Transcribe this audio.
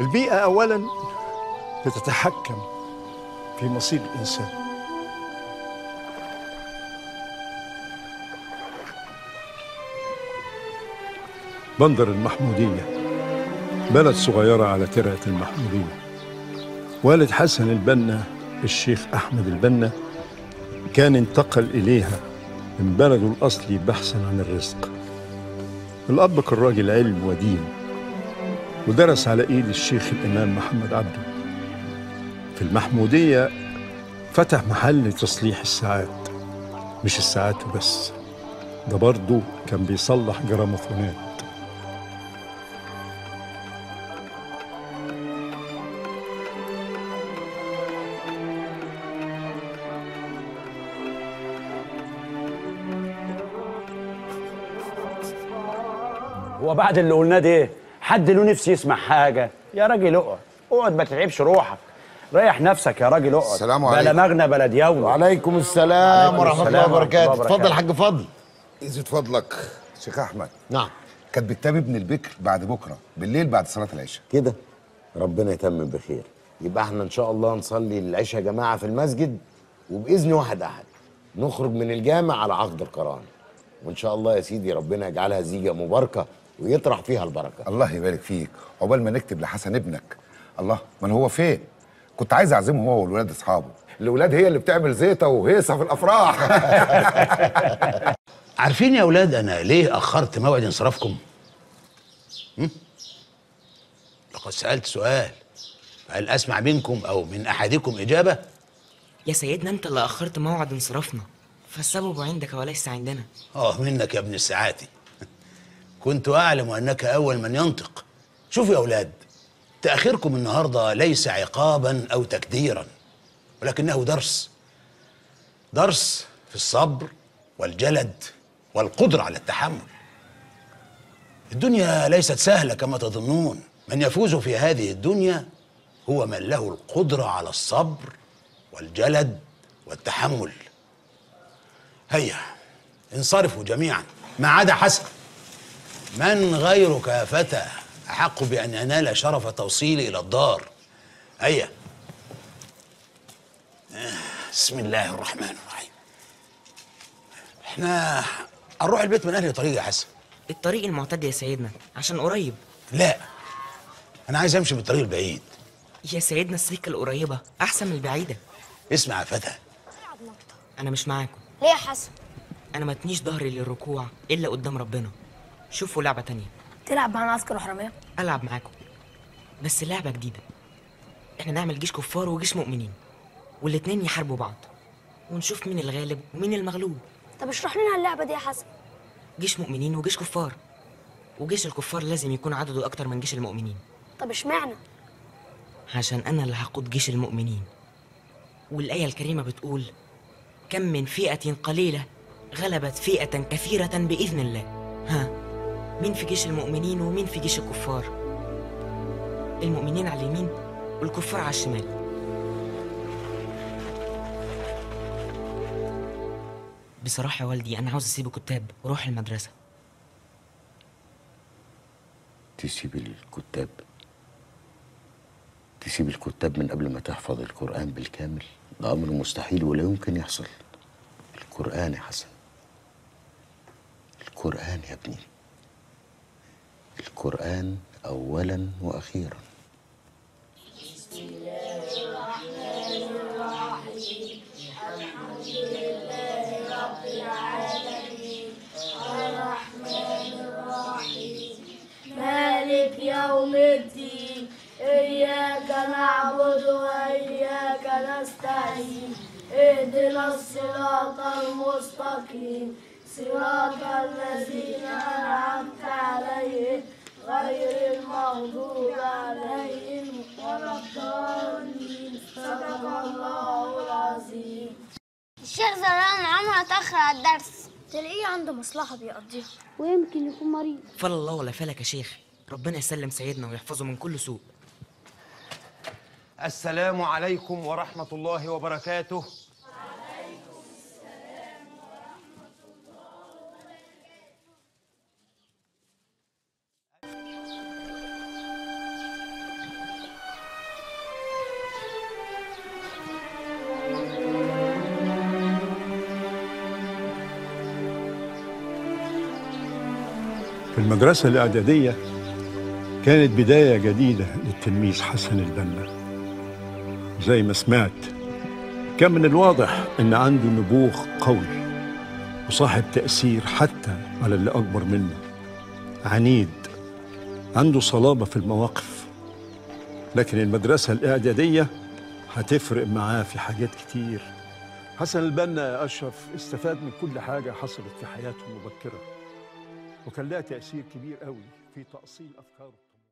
البيئة أولا بتتحكم في مصير الإنسان. بندر المحمودية. بلد صغيرة على ترعة المحمودية. والد حسن البنا الشيخ أحمد البنا كان انتقل إليها من بلده الأصلي بحثا عن الرزق. الأب كان راجل علم ودين. ودرس على إيد الشيخ الإمام محمد عبده في المحمودية فتح محل تصليح الساعات. مش الساعات وبس ده برضه كان بيصلح جراموفونات. هو بعد اللي قلناه ده حد له نفسي يسمع حاجة؟ يا راجل اقعد. اقعد ما تتعبش روحك. ريح نفسك يا راجل اقعد. السلام بلا عليكم. مغنى بلا دياولة وعليكم السلام وعليكم ورحمة الله السلام وبركاته. اتفضل حاج فضل. يزيد فضلك. شيخ أحمد. نعم. كانت بتتم ابن البكر بعد بكرة بالليل بعد صلاة العشاء. كده؟ ربنا يتمم بخير. يبقى إحنا إن شاء الله نصلي العشاء يا جماعة في المسجد وبإذن واحد أحد نخرج من الجامع على عقد القرآن. وإن شاء الله يا سيدي ربنا يجعلها زيجة مباركة ويطرح فيها البركة. الله يبارك فيك. عقبال ما نكتب لحسن ابنك. الله من هو فين؟ كنت عايز أعزمه هو والولاد أصحابه. الولاد هي اللي بتعمل زيطة وهيصة في الأفراح. عارفين يا أولاد أنا ليه أخرت موعد انصرافكم؟ لقد سألت سؤال. هل أسمع منكم أو من أحدكم إجابة؟ يا سيدنا أنت اللي أخرت موعد انصرافنا. فالسبب عندك وليس عندنا. آه منك يا ابن الساعاتي كنت أعلم أنك أول من ينطق. شوفوا يا أولاد تأخيركم النهارده ليس عقابا أو تكديرا ولكنه درس. درس في الصبر والجلد والقدرة على التحمل. الدنيا ليست سهلة كما تظنون. من يفوز في هذه الدنيا هو من له القدرة على الصبر والجلد والتحمل. هيا انصرفوا جميعا ما عدا حسن. من غيرك يا فتى أحق بأن ينال شرف توصيلي إلى الدار؟ هيا. آه، بسم الله الرحمن الرحيم. إحنا هنروح البيت من أهل طريق يا حسن. الطريق المعتاد يا سيدنا عشان قريب. لا أنا عايز أمشي بالطريق البعيد. يا سيدنا السكة القريبة أحسن من البعيدة. اسمع يا فتى. أنا مش معاكم. ليه يا حسن؟ أنا ما تنيش ظهري للركوع إلا قدام ربنا. شوفوا لعبة تانية. تلعب معانا عسكر وحرامية ألعب معاكم. بس لعبة جديدة. إحنا نعمل جيش كفار وجيش مؤمنين. والاتنين يحاربوا بعض. ونشوف مين الغالب ومين المغلوب. طب اشرح لنا اللعبة دي يا حسن. جيش مؤمنين وجيش كفار. وجيش الكفار لازم يكون عدده أكتر من جيش المؤمنين. طب اشمعنى؟ عشان أنا اللي هقود جيش المؤمنين. والآية الكريمة بتقول كم من فئة قليلة غلبت فئة كثيرة بإذن الله. ها. مين في جيش المؤمنين ومين في جيش الكفار؟ المؤمنين على اليمين والكفار على الشمال. بصراحة يا والدي أنا عاوز أسيب الكتاب وأروح المدرسة. تسيب الكتاب؟ تسيب الكتاب من قبل ما تحفظ القرآن بالكامل؟ ده أمر مستحيل ولا يمكن يحصل. القرآن يا حسن. القرآن يا ابني. القرآن أولا وأخيرا. مالك يوم الدين إياك نعبد وإياك نستعين اهدنا الصراط المستقيم صراط الذين أنعمت عليهم. غير المغضوب عليهم ولا الضالين. صدق الله العظيم. الشيخ زران عمره اتأخر على الدرس. تلاقيه عنده مصلحة بيقضيها. ويمكن يكون مريض. فلا الله ولا فلك يا شيخ. ربنا يسلم سيدنا ويحفظه من كل سوء. السلام عليكم ورحمة الله وبركاته. في المدرسة الإعدادية كانت بداية جديدة للتلميذ حسن البنا. زي ما سمعت كان من الواضح إن عنده نبوغ قوي وصاحب تأثير حتى على اللي أكبر منه. عنيد عنده صلابة في المواقف. لكن المدرسة الإعدادية هتفرق معاه في حاجات كتير. حسن البنا يا أشرف استفاد من كل حاجة حصلت في حياته المبكرة وكان لها تأثير كبير قوي في تأصيل أفكاره.